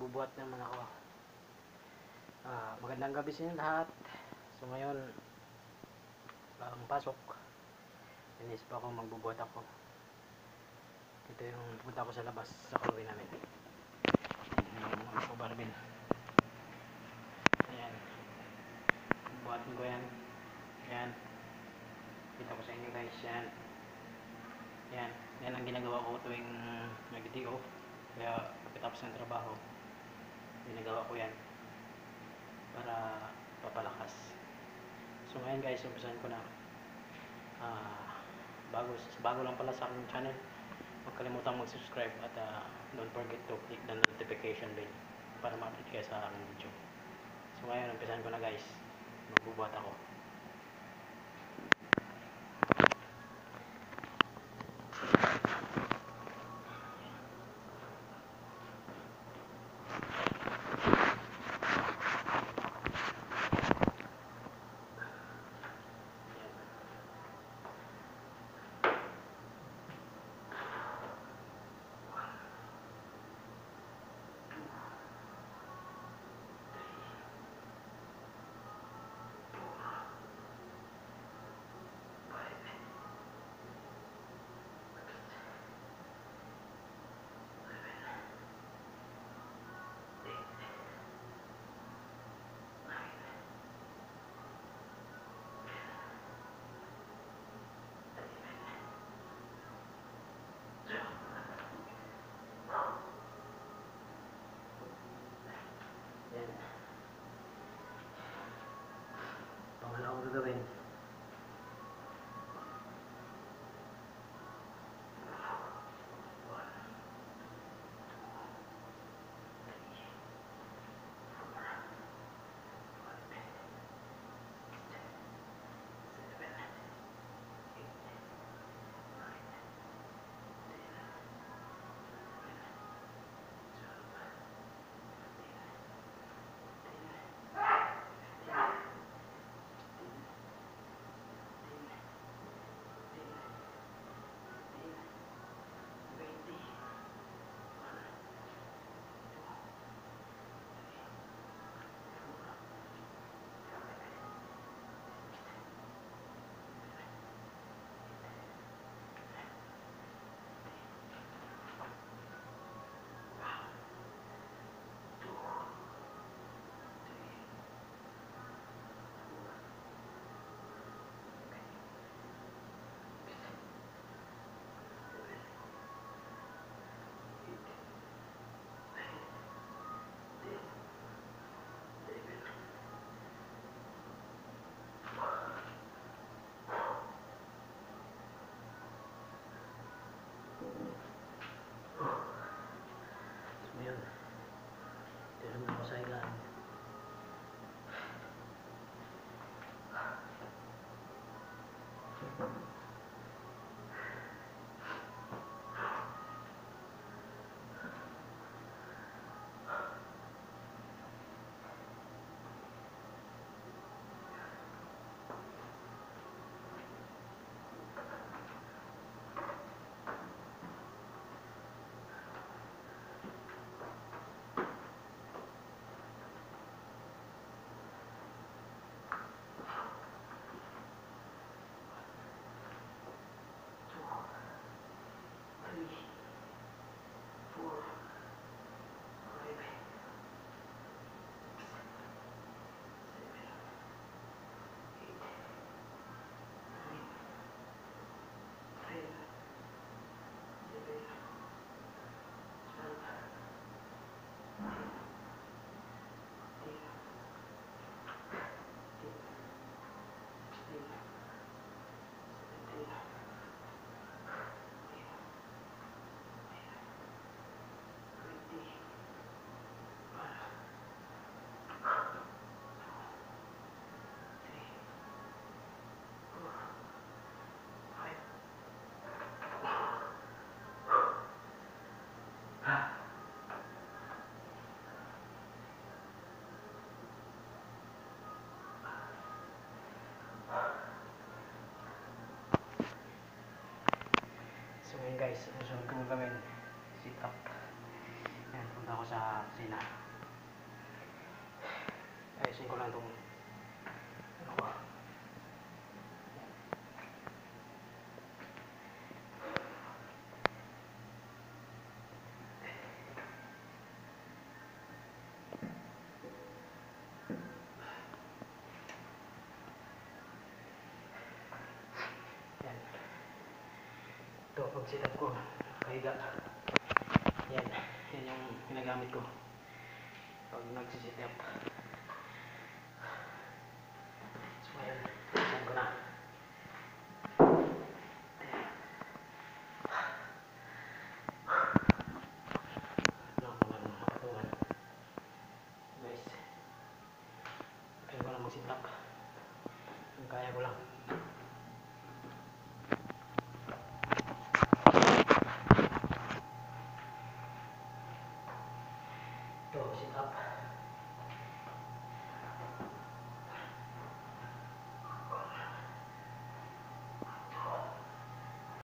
magbubuhat naman ako. Ah, magandang gabi sa inyo lahat. So ngayon, bagong pasok. Inis pa ako, magbubuhat ako. Ito yung punta ko sa labas sa kawin namin. Ko barbell. Ayan. Buhatin ko yan. Ayan. Kita ko sa inyo guys. Yan. Yan. Yan ang ginagawa ko tuwing nag-day off. Kaya pagkatapos ng trabaho, ginagawa ko yan para papalakas. So ngayon guys, umpisan ko na. Ah, bago, bago lang pala sa aking channel, huwag kalimutang mag-subscribe at ah, don't forget to click the notification bell para ma-update kayo sa aking video. So ngayon, umpisan ko na guys. Magbubuhat ako. Dito naman ako sa higaan. So yun guys, susunod kong gawin, sit up. Yan, punta ako sa kusina. Ayusin ko lang itong Ito, pag sit up ko, kahiga. Yan, yan yung ginagamit ko. Pag nagsisit up. So, ayan, saan ko na. Guys, kaya ko lang mag-sit kaya ko lang. Ito, sit up.